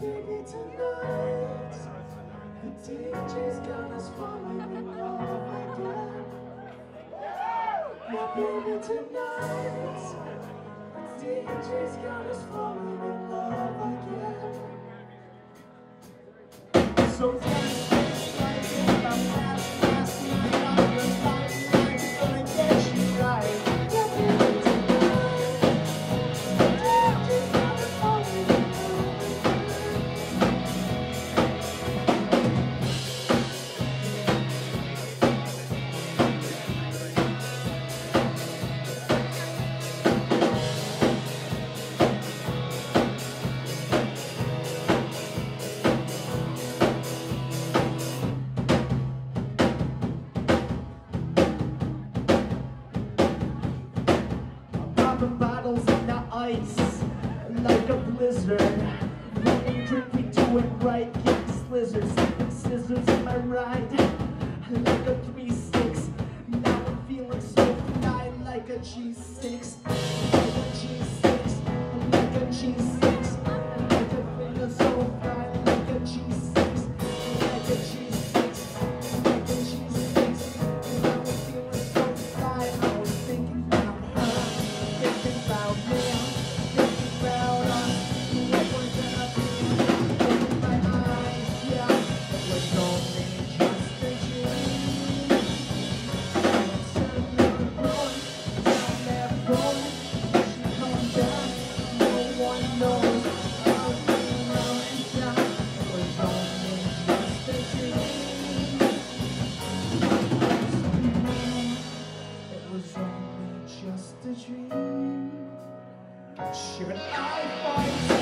baby, tonight. The DJ's got us falling in love again. Yeah, baby, tonight. The DJ's got us falling in love again. So Like the bottles in the ice Like a blizzard. Running drink, we do it right Kick slizards, scissors. In my ride Like a 3-6 Now I'm feeling so fly Like a G6 Like a G6 Like a G6 She went, I